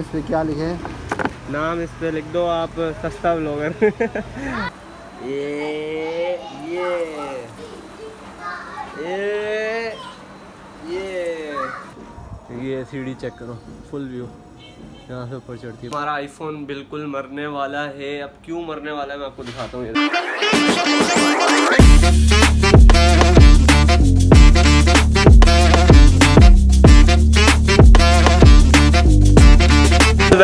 इस पे क्या लिखे नाम इस पे लिख दो, आप सस्ता ब्लॉगर ये ये ये ये। ये सीढ़ी चेक करो फुल व्यू यहाँ से ऊपर चढ़ती है। हमारा आईफोन बिल्कुल मरने वाला है। अब क्यों मरने वाला है, मैं आपको दिखाता हूँ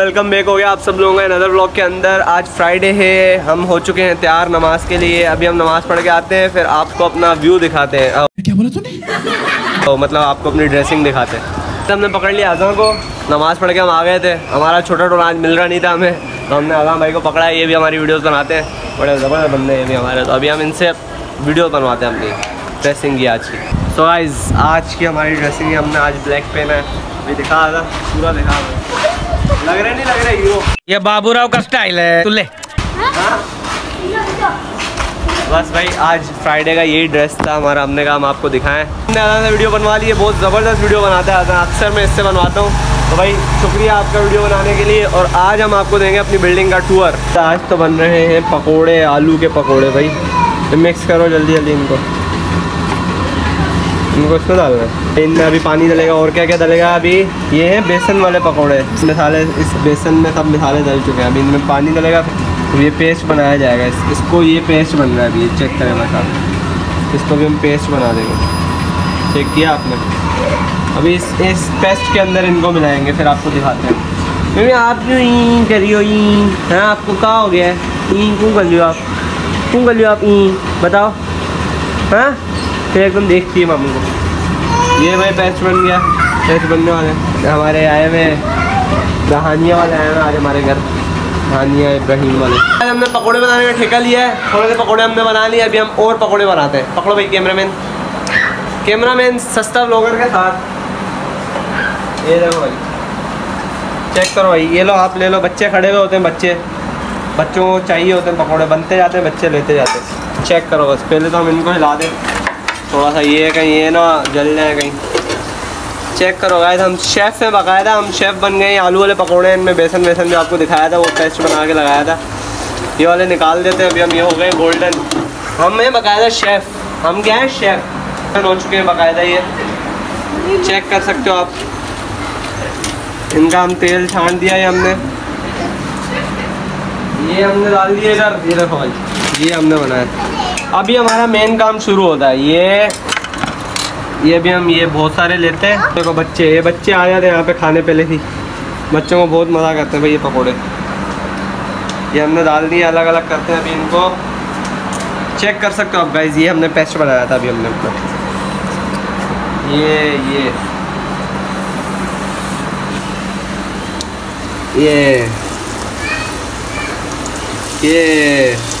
वेलकम बैक हो गया आप सब लोगों का नज़र ब्लॉग के अंदर। आज फ्राइडे है हम हो चुके हैं तैयार नमाज़ के लिए। अभी हम नमाज़ पढ़ के आते हैं फिर आपको अपना व्यू दिखाते हैं। क्या बोला तूने? तो मतलब आपको अपनी ड्रेसिंग दिखाते हैं। तो हमने पकड़ लिया आज़म को। नमाज़ पढ़ के हम आ गए थे। हमारा छोटा टोला आज मिल रहा नहीं था हमें। तो हमने आज़म भाई को पकड़ा ये भी हमारी वीडियोज़ बनाते हैं। बड़े ज़बरदस्त बंदे हैं ये भी हमारे। तो अभी हम इनसे वीडियो बनवाते हैं अपनी ड्रेसिंग की आज की। सो गाइज़ आज की हमारी ड्रेसिंग हमने आज ब्लैक पहना है। अभी दिखा था पूरा दिखा लग रहे नहीं लग रहे हीरो? ये बाबूराव का स्टाइल है तू ले। बस भाई आज फ्राइडे का यही ड्रेस था हमारा हमने कहा हम आपको दिखाएँ। हमने आधा वीडियो बनवा ली है बहुत ज़बरदस्त वीडियो बनाते हैं अक्सर मैं इससे बनवाता हूँ। तो भाई शुक्रिया आपका वीडियो बनाने के लिए और आज हम आपको देंगे अपनी बिल्डिंग का टूर आज तो बन रहे हैं पकोड़े आलू के पकोड़े भाई। तो मिक्स करो जल्दी जल्दी इनको। इनको इसमें डालना है। इनमें अभी पानी डलेगा और क्या क्या डलेगा? अभी ये है बेसन वाले पकौड़े। मसाले इस बेसन में सब मसाले डल चुके हैं। अभी इनमें पानी डलेगा फिर ये पेस्ट बनाया जाएगा। इस, इसको ये पेस्ट बन रहा है अभी चेक करें मैं साहब इसको भी हम पेस्ट बना देंगे। चेक किया आपने? अभी इस इस पेस्ट के अंदर इनको मिलाएँगे फिर आपको दिखाते हैं। क्योंकि आप क्यों ई करियो ई हाँ आपको कहा हो गया है? ई क्यों कर लियो आप? क्यों कर लियो आप ई? बताओ। हाँ? फिर एकदम देखती है मामू को। ये भाई पेस्ट बन गया पेस्ट बनने वाले हमारे आए हुए रहानिया वाले आए हुए आज हमारे घर। रहानिया इब्राहिम वाले। आज हमने पकोड़े बनाने का ठेका लिया है। थोड़े से पकोड़े हमने बना लिए, अभी हम और पकोड़े बनाते हैं। पकड़ो भाई कैमरामैन कैमरामैन सस्ता ब्लॉगर के साथ। ये देखो भाई। चेक करो भाई, ये लो, आप ले लो। बच्चे खड़े हुए होते हैं, बच्चे। बच्चों को चाहिए होते हैं पकोड़े, बनते जाते हैं, बच्चे लेते जाते हैं। चेक करो बस, पहले तो हम इनको हिला दें। थोड़ा सा ये कहीं, ये ना जल जाए कहीं। चेक करो गाइस हम शेफ़ हैं, बाकायदा हम शेफ़ बन गए आलू वाले पकौड़े इनमें बेसन वेसन जो आपको दिखाया था, वो पेस्ट बना के लगाया था। ये वाले निकाल देते हैं, अभी हम ये हो गए गोल्डन हम हैं बाकायदा शेफ़ हम क्या हैं शेफ़ हो चुके हैं बाकायदा ये। चेक कर सकते हो आप। इनका हम तेल छान दिया है हमने। ये हमने डाल दिया इधर देखो भाई। ये हमने बनाया। अभी हमारा मेन काम शुरू होता है। ये ये भी हम ये बहुत सारे लेते हैं। देखो बच्चे, ये बच्चे आ जाते हैं यहाँ पे खाने पहले ही। बच्चों को बहुत मज़ा करते हैं भाई ये पकोड़े। ये हमने डाल दिए अलग अलग करते हैं अभी इनको। चेक कर सकते हो आप गाइज़ ये हमने पेस्ट बनाया था अभी हमने अपना ये ये। ये। ये।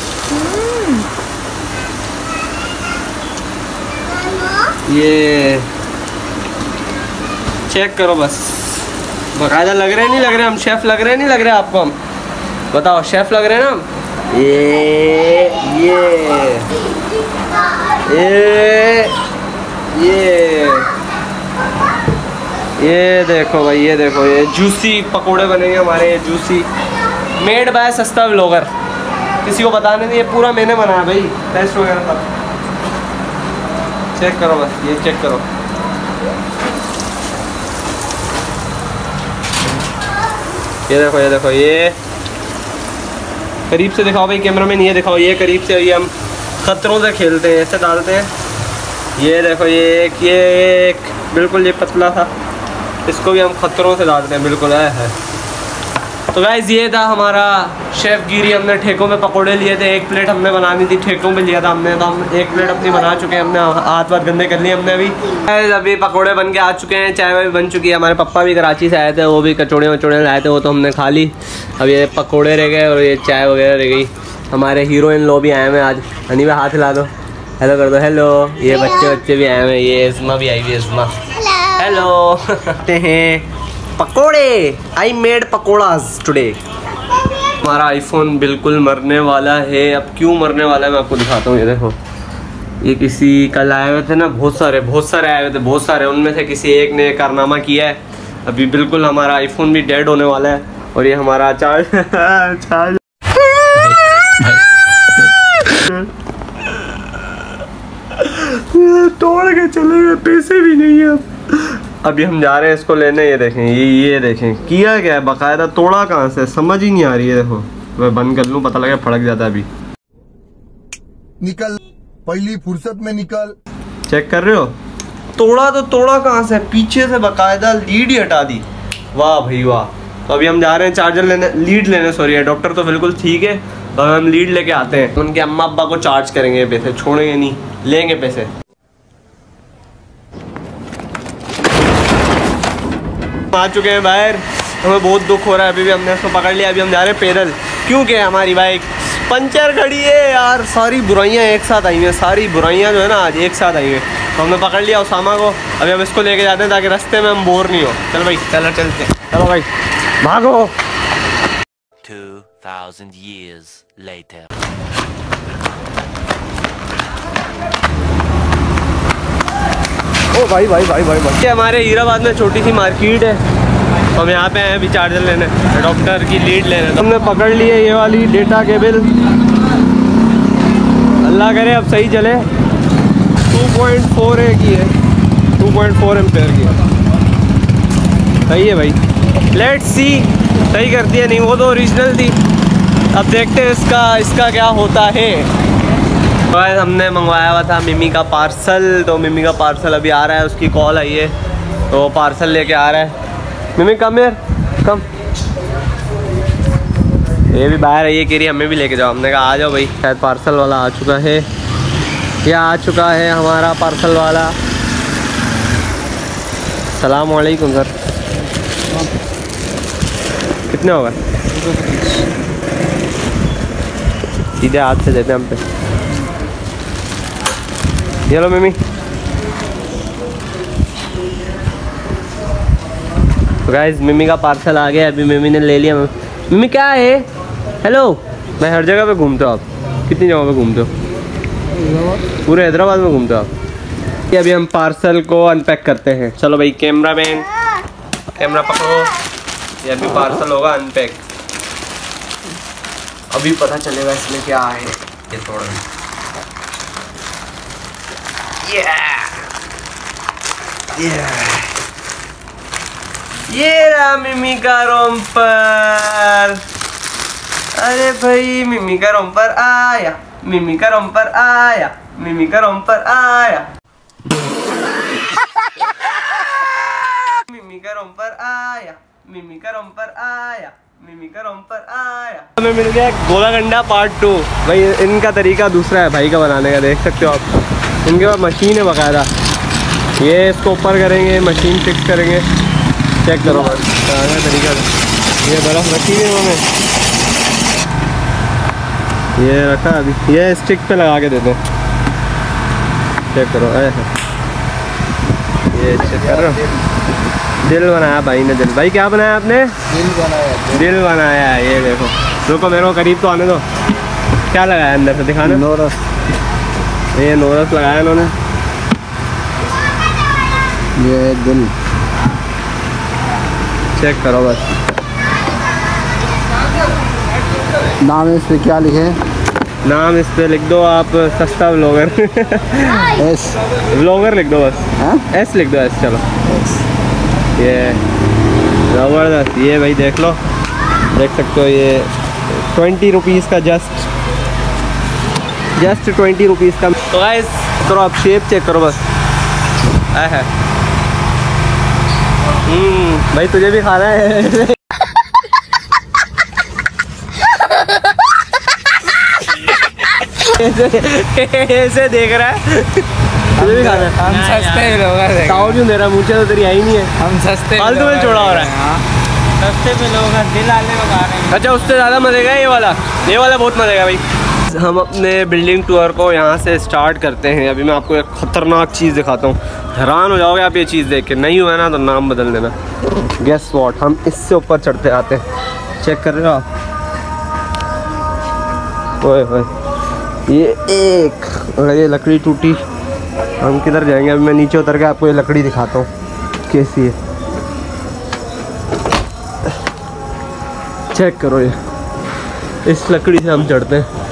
ये चेक करो बस। बकायदा लग रहे नहीं लग रहे हम शेफ लग रहे नहीं लग रहे आपको हम? बताओ शेफ लग रहे ना हम? ये ये ये ये ये देखो भाई, ये देखो, ये जूसी पकोड़े बनेंगे हमारे, ये जूसी मेड बाय सस्ता व्लॉगर किसी को बताने नहीं ये पूरा मैंने बनाया भाई टेस्ट वगैरह सब चेक करो बस ये चेक करो। ये देखो ये देखो ये। करीब से दिखाओ भाई कैमरा मैन ये दिखाओ ये करीब से ये हम खतरों से खेलते हैं ऐसे डालते हैं। ये देखो ये एक ये एक बिल्कुल ये पतला था। इसको भी हम खतरों से डालते हैं बिल्कुल है, है। तो गाइज़ ये था हमारा शेफ गिरी हमने ठेकों में पकोड़े लिए थे एक प्लेट हमने बनानी थी ठेकों में लिया था हमने तो हम एक प्लेट अपनी बना चुके हैं हमने हाथ वाथ गंदे कर लिए हमने अभी। Guys, अभी पकोड़े बन के आ चुके हैं चाय वाय बन चुकी है हमारे पप्पा भी कराची से आए थे वो भी कचौड़े वचौड़े लाए थे वो तो हमने खा ली। अब ये पकौड़े रह गए और ये चाय वगैरह रह गई। हमारे हीरोइन लो भी आए हुए आज। हनी में हाथ हिला दो। हेलो कर दो हेलो ये बच्चे बच्चे भी आए हुए ये इस्मा भी आई हुई इस्मा हेलो हैं। पकोड़े। आई मेड पकोड़ाज टुडे हमारा आईफोन बिल्कुल मरने वाला है। अब क्यों मरने वाला है, मैं आपको दिखाता हूँ। ये देखो। ये किसी कल आए हुए थे ना, बहुत सारे बहुत सारे आए हुए थे, बहुत सारे। उनमें से किसी एक ने कारनामा किया है। अभी बिल्कुल हमारा आईफोन भी डेड होने वाला है। और ये हमारा चार्ज चार्ज तोड़ के चले गए, पैसे भी नहीं है अभी हम जा रहे हैं इसको लेने ये देखें ये ये देखें। किया गया है? बकायदा तोड़ा कहाँ से? समझ ही नहीं आ रही है देखो। मैं बंद कर लूँ पता लगा फड़क जाता अभी। निकल पहली फुर्सत में निकल। चेक कर रहे हो? तोड़ा तो तोड़ा कहाँ से? पीछे से बकायदा लीड ही हटा दी। वाह भाई वाह। तो अभी हम जा रहे हैं चार्जर लेने लीड लेने सॉरी है। डॉक्टर तो बिल्कुल ठीक है तो हम लीड लेके आते हैं। उनके अम्मा अब्बा को चार्ज करेंगे पैसे छोड़ेंगे नहीं लेंगे पैसे। आ चुके हैं बाहर। हमें बहुत दुख हो रहा है अभी भी हमने उसको पकड़ लिया अभी हम जा रहे हैं पैदल। क्योंकि हमारी बाइक पंचर खड़ी है यार सारी बुराइयाँ एक साथ आई हैं सारी बुराइयाँ जो है ना आज एक साथ आई हैं। तो हमने पकड़ लिया उसामा को अभी हम इसको लेके जाते हैं ताकि रास्ते में हम बोर नहीं हो। चलो भाई चलो चलते। चलो भाई भागो। 2,000 years later. ओ भाई भाई भाई भाई भाई। हमारे हीराबाद में छोटी सी मार्केट है। हम यहाँ पे आए हैं अभी चार्जर लेने। डॉक्टर की लीड लेने। हमने पकड़ ली है ये वाली डेटा केबल अल्लाह करे अब सही चले। 2.4 है की है। 2.4 एम्पेयर की है। सही है भाई। लेट्स सी सही करती है नहीं, वो तो ओरिजिनल थी। अब देखते हैं इसका इसका क्या होता है। गाइस हमने मंगवाया हुआ था मिमी का पार्सल तो मिमी का पार्सल अभी आ रहा है, उसकी कॉल आई है तो पार्सल लेके आ रहा है। मिमी कम यार कम ये भी बाहर है, ये कह रही हमें भी लेके जाओ। हमने कहा, आ जाओ भाई। शायद पार्सल वाला आ चुका है। ये आ चुका है हमारा पार्सल वाला। सलाम वालेकुम, सर। कितने होगा सीधे हाथ से देते हैं हम पे। ये लो मिमी तो गाइज़ मिमी का पार्सल आ गया, अभी मिमी ने ले लिया। मिमी क्या है? हेलो मैं हर जगह पे घूमते हो आप। कितनी जगह पे घूमते हो? पूरे हैदराबाद में घूमते हो आप? अभी हम पार्सल को अनपैक करते हैं। चलो भाई कैमरा मैन कैमरा पकड़ो। ये अभी पार्सल होगा अनपैक अभी पता चलेगा इसमें क्या है। ये थोड़ा ये रहा मिमी का रोम्पर अरे भाई मिमी का रोम्पर आया मिमी का रोम्पर आया मिमी का रोम्पर आया मिमी का रोम्पर आया मिमी का रोम्पर आया मिमी का रोम्पर आया हमें मिल गया गोला गंडा पार्ट टू भाई इनका तरीका दूसरा है भाई का बनाने का देख सकते हो आप। इनके पास मशीन है बकायदा। ये इसको ऊपर करेंगे मशीन फिक्स करेंगे। चेक करो। आगे तरीका ये बर्फ़ रखी है उन्होंने। ये रखा अभी। ये स्टिक पे लगा के देते हैं चेक करो। ऐ ये चेक कर रहे दिल बनाया भाई ने दिल। भाई क्या बनाया आपने? दिल बनाया दिल बनाया। ये देखो। रुको मेरे को करीब तो आने दो। क्या लगाया अंदर से? दिखाना। नोरस। ये नोरस लगाया इन्होंने। ये है दिल चेक करो बस। नाम इस पे क्या लिखे? नाम इस पे लिख दो आप सस्ता ब्लॉगर एस ब्लॉगर लिख दो बस। हाँ? एस लिख दो एस चलो। ये ज़बरदस्त। ये भाई देख लो। देख सकते हो ये ट्वेंटी रुपीज़ का जस्ट जस्ट ट्वेंटी रुपीज़ का तो गाइस करो आप शेप चेक करो बस। है। हम्म, भाई तुझे भी खाना है। ऐसे देख रहा है। तुझे भी खाना है। हम सस्ते लोग ताऊ क्यों दे रहा है मुझे तो तेरी आई नहीं है। हम सस्ते फालतू में चौड़ा हो रहा है। है। सस्ते पे लोग हैं, दिल आने को खा रहे हैं। अच्छा उससे ज़्यादा मज़े का ये वाला। ये वाला बहुत मज़े का हम अपने बिल्डिंग टूर को यहाँ से स्टार्ट करते हैं। अभी मैं आपको एक ख़तरनाक चीज़ दिखाता हूँ। हैरान हो जाओगे आप ये चीज़ देख के। नहीं हुआ ना तो नाम बदल देना। गेस वॉट हम इससे ऊपर चढ़ते आते हैं। चेक कर रहे हो आप? ये एक अगर ये लकड़ी टूटी, हम किधर जाएँगे? अभी मैं नीचे उतर के आपको ये लकड़ी दिखाता हूँ। कैसी है? चेक करो ये। इस लकड़ी से हम चढ़ते हैं।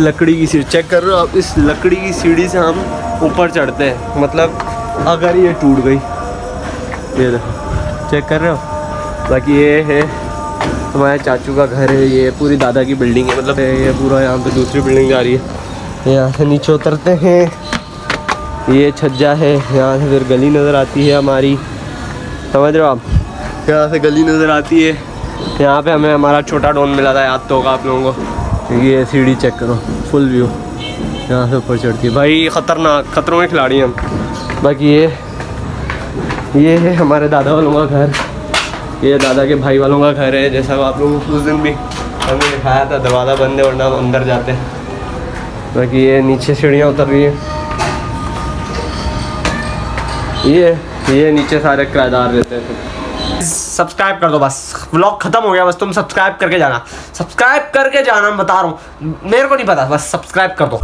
लकड़ी की सीढ़ी चेक कर रहे हो आप, इस लकड़ी की सीढ़ी से हम ऊपर चढ़ते हैं। मतलब अगर ये टूट गई, ये देखो चेक कर रहे हो? बाकी ये है, हमारे चाचू का घर है, ये पूरी दादा की बिल्डिंग है मतलब ये पूरा यहाँ पे दूसरी बिल्डिंग जा रही है। यहाँ से नीचे उतरते हैं, ये छज्जा है, यहाँ से फिर गली नज़र आती है हमारी। समझ रहे हो आप? यहाँ से गली नज़र आती है। यहाँ पे हमें हमारा छोटा डोन मिला था, याद तो होगा आप लोगों को। ये सीढ़ी चेक करो फुल व्यू यहाँ से ऊपर चढ़ती है। भाई, ख़तरनाक, खतरों के खिलाड़ी हम। बाकी ये ये है हमारे दादा वालों का घर। ये दादा के भाई वालों का घर है, जैसा आप लोगों उस दिन भी हमें दिखाया था, दरवाज़ा बंद है, वरना हम अंदर जाते। हैं बाकी ये नीचे सीढ़ियाँ उतर रही हैं। ये ये नीचे सारे किराएदार रहते हैं। सब्सक्राइब कर दो बस। व्लॉग खत्म हो गया, बस तुम सब्सक्राइब करके जाना। सब्सक्राइब करके जाना मैं बता रहा हूँ। मेरे को नहीं पता बस सब्सक्राइब कर दो।